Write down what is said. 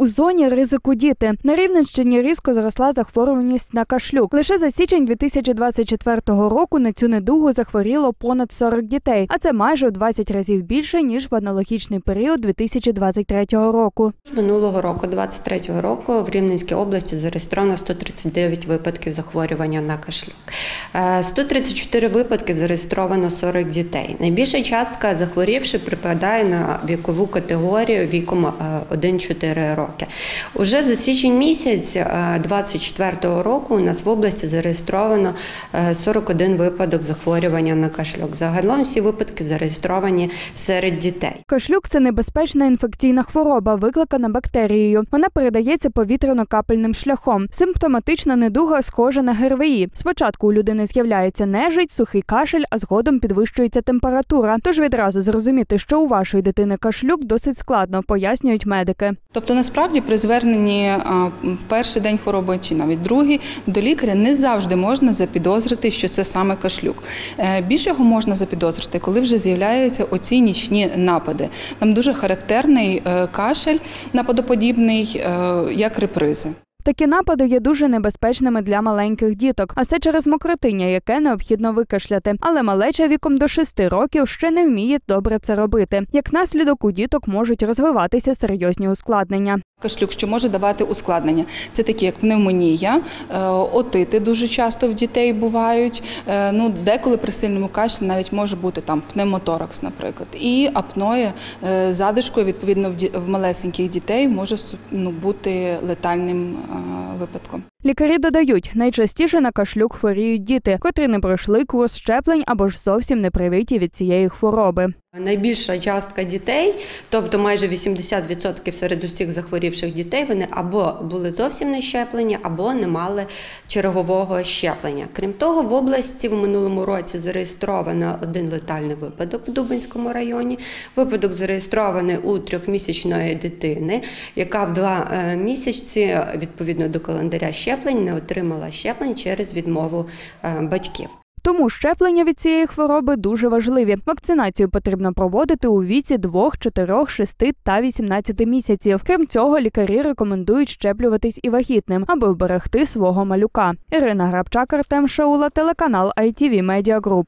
У зоні ризику діти на Рівненщині різко зросла захворюваність на кашлюк. Лише за січень 2024 року на цю недугу захворіло понад 40 дітей, а це майже в 20 разів більше ніж в аналогічний період 2023 року. З минулого року, 23-го року, в Рівненській області зареєстровано 139 випадків захворювання на кашлюк. Е, 134 випадки зареєстровано 40 дітей. Найбільша частка захворівших припадає на вікову категорію віком е, 1-4 роки. Уже за січень місяць 24-го року у нас в області зареєстровано е, 41 випадок захворювання на кашлюк. Загалом всі випадки зареєстровані серед дітей. Кашлюк це небезпечна інфекційна хвороба, викликана бактерією. Вона передається повітряно-капельним шляхом. Симптоматична недуга схожа на ГРВІ. Спочатку у людини з'являється нежить, сухий кашель, а згодом підвищується температура. Тож відразу зрозуміти, що у вашої дитини кашлюк досить складно, пояснюють медики. Тобто, насправді, при зверненні в перший день хвороби чи навіть другий до лікаря не завжди можна запідозрити, що це саме кашлюк. Е, Більше його можна запідозрити, коли вже з'являються оці нічні напади. Там дуже характерний е, кашель нападоподібний, е, як репризи. Такі напади є дуже небезпечними для маленьких діток, а це через мокротиння, яке необхідно викашляти. Але малеча віком до 6 років ще не вміє добре це робити. Як наслідок у діток можуть розвиватися серйозні ускладнення. Кашлюк, що може давати ускладнення, це такі як пневмонія, е, отити дуже часто в дітей бувають. Е, Ну, деколи при сильному кашлі навіть може бути там пневмоторакс, наприклад, і апноє е, задишкою, відповідно, в малесеньких дітей може ну, бути летальним випадком. Лікарі додають, найчастіше на кашлюк хворіють діти, котрі не пройшли курс щеплень або ж зовсім не привиті від цієї хвороби. Найбільша частка дітей, тобто майже 80% серед усіх захворівших дітей, вони або були зовсім не щеплені, або не мали чергового щеплення. Крім того, в області в минулому році зареєстровано один летальний випадок в Дубинському районі. Випадок зареєстрований у трьохмісячної дитини, яка в два е, місяці відповідно до календаря щеплень не отримала щеплень через відмову е, батьків. Тому щеплення від цієї хвороби дуже важливі. Вакцинацію потрібно проводити у віці 2, 4, 6 та 18 місяців. Крім цього, лікарі рекомендують щеплюватись і вагітним, аби вберегти свого малюка. Ірина Грабчак, Артем Шаула, телеканал ITV Media Group.